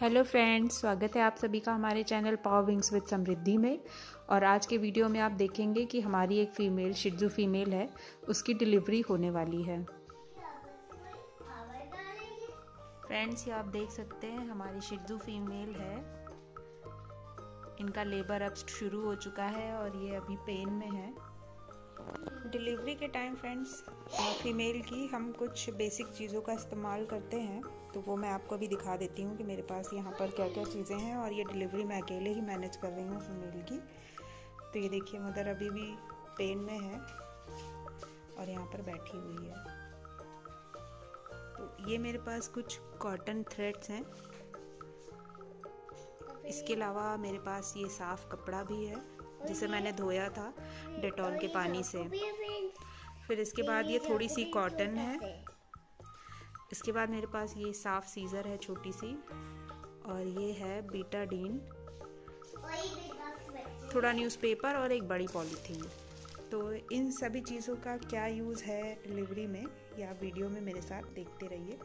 Hello friends, स्वागत है आप सभी का हमारे channel paw wings with Samriddhi में। और आज के वीडियो में आप देखेंगे कि हमारी एक फ़ीमेल शिजू फीमेल है, उसकी डिलीवरी होने वाली है। फ्रेंड्स, ये आप देख सकते हैं, हमारी शिजू फीमेल है। इनका लेबर अब शुरू हो चुका है और ये अभी पेन में है। डिलीवरी के टाइम फ्रेंड्स फीमेल की हम कुछ बेसिक चीज़ों का इस्तेमाल करते हैं तो वो मैं आपको अभी दिखा देती हूँ कि मेरे पास यहाँ पर क्या क्या चीज़ें हैं और ये डिलीवरी मैं अकेले ही मैनेज कर रही हूँ फीमेल की। तो ये देखिए, मदर अभी भी पेन में है और यहाँ पर बैठी हुई है। तो ये मेरे पास कुछ कॉटन थ्रेड्स हैं। इसके अलावा मेरे पास ये साफ़ कपड़ा भी है, जिसे मैंने धोया था, डेटॉल के पानी से। फिर इसके बाद ये थोड़ी सी कॉटन है। इसके बाद मेरे पास ये साफ़ सीज़र है छोटी सी और ये है बीटा डीन थोड़ा न्यूज़पेपर और एक बड़ी पॉलीथीन तो इन सभी चीज़ों का क्या यूज़ है डिलीवरी में या वीडियो में मेरे साथ देखते रहिए।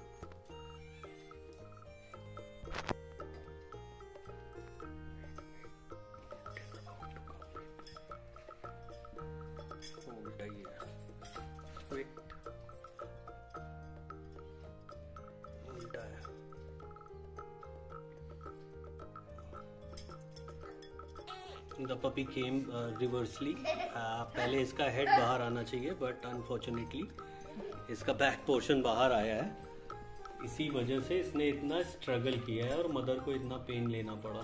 द पपी केम रिवर्सली पहले इसका हेड बाहर आना चाहिए बट अनफॉर्चुनेटली इसका बैक पोर्शन बाहर आया है। इसी वजह से इसने इतना स्ट्रगल किया है और मदर को इतना पेन लेना पड़ा।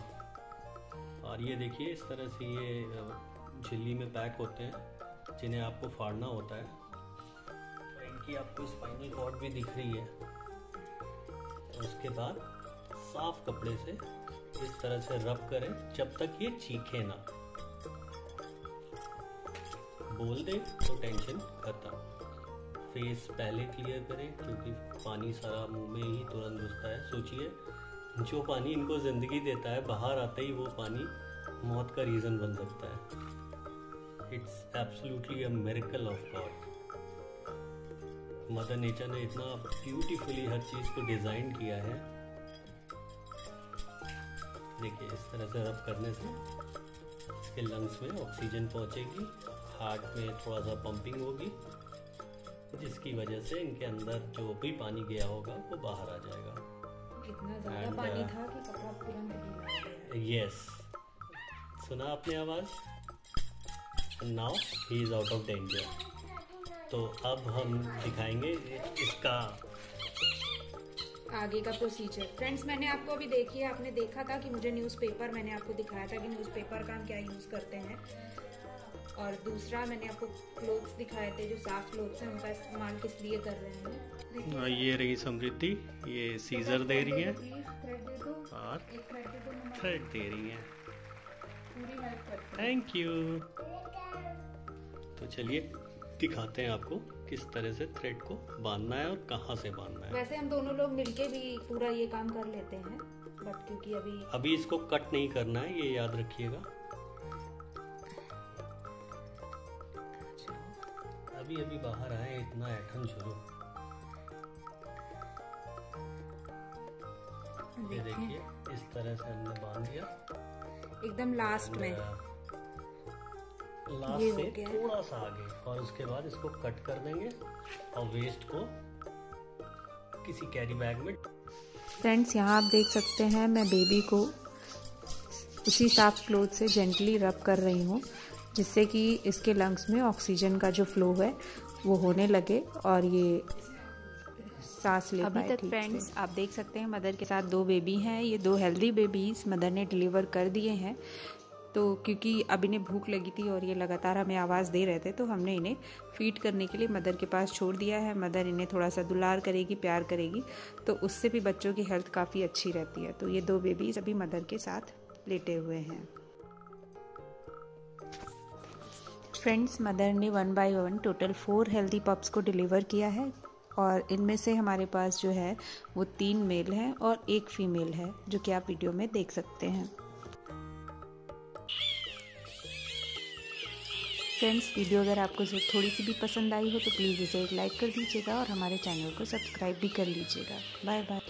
और ये देखिए इस तरह से ये uh, झिल्ली में पैक होते हैं जिन्हें आपको फाड़ना होता है। इनकी आपको स्पाइनल कॉर्ड भी दिख रही है। उसके बाद साफ़ कपड़े से इस तरह से रब करें जब तक ये चीखे ना। बोल दे तो टेंशन खत्म। फेस पहले क्लियर करें, क्योंकि पानी सारा मुँह में ही तुरंत घुसता है। सोचिए, जो पानी इनको ज़िंदगी देता है, बाहर आते ही वो पानी मौत का रीज़न बन सकता है। It's absolutely a miracle of God mother nature ने इतना ब्यूटीफुली हर चीज़ को डिज़ाइन किया है। देखिए, इस तरह से रब करने से इसके लंग्स में ऑक्सीजन पहुंचेगी। हार्ट में थोड़ा सा पंपिंग होगी जिसकी वजह से इनके अंदर जो भी पानी गया होगा वो बाहर आ जाएगा। कितना ज़्यादा पानी uh, था कि कपड़ा पूरा नहीं यस सुना आपने आवाज़? Now he is out of danger तो अब हम दिखाएँगे इसका आगे का प्रोसीजर फ्रेंड्स मैंने आपको अभी देखी है आपने देखा था कि मुझे न्यूज़पेपर मैंने आपको दिखाया था कि न्यूज़पेपर का हम क्या यूज़ करते हैं। और दूसरा मैंने आपको क्लोथ्स दिखाए थे जो साफ़ क्लोथ्स हैं उनका इस्तेमाल किस लिए कर रहे हैं? हाँ, ये रही समृद्धि ये सीजर दे रही है। और थ्रेड दे रही है। थैंक यू तो चलिए दिखाते हैं आपको किस तरह से थ्रेड को बांधना है और कहाँ से बांधना है। वैसे हम दोनों लोग मिलके भी पूरा ये काम कर लेते हैं बट क्योंकि अभी अभी इसको कट नहीं करना है ये याद रखिएगा। अभी अभी बाहर आए इतना ऐठन शुरू। ये देखिए। इस तरह से हमने बाँध दिया। एकदम लास्ट में। लास्ट से थोड़ा सा आगे और उसके बाद इसको कट कर देंगे और वेस्ट को किसी कैरी बैग में फ्रेंड्स यहाँ आप देख सकते हैं मैं बेबी को उसी साफ़ क्लोथ से जेंटली रब कर रही हूँ। जिससे कि इसके लंग्स में ऑक्सीजन का जो फ्लो है वो होने लगे और ये सांस ले अभी तक फ्रेंड्स आप देख सकते हैं मदर के साथ दो बेबी हैं ये दो हेल्दी बेबीज मदर ने डिलीवर कर दिए हैं। तो क्योंकि अब इन्हें भूख लगी थी और ये लगातार हमें आवाज़ दे रहे थे तो हमने इन्हें फ़ीड करने के लिए मदर के पास छोड़ दिया है। मदर इन्हें थोड़ा सा दुलार करेगी प्यार करेगी तो उससे भी बच्चों की हेल्थ काफ़ी अच्छी रहती है। तो ये दो बेबीज अभी मदर के साथ लेटे हुए हैं। फ्रेंड्स मदर ने one by one total four healthy pups को डिलीवर किया है और इनमें से हमारे पास जो है, वो तीन मेल हैं और एक फीमेल है, जो कि आप वीडियो में देख सकते हैं। फ्रेंड्स वीडियो अगर आपको थोड़ी सी भी पसंद आई हो तो प्लीज़ इसे एक लाइक कर दीजिएगा और हमारे चैनल को सब्सक्राइब भी कर लीजिएगा। Bye bye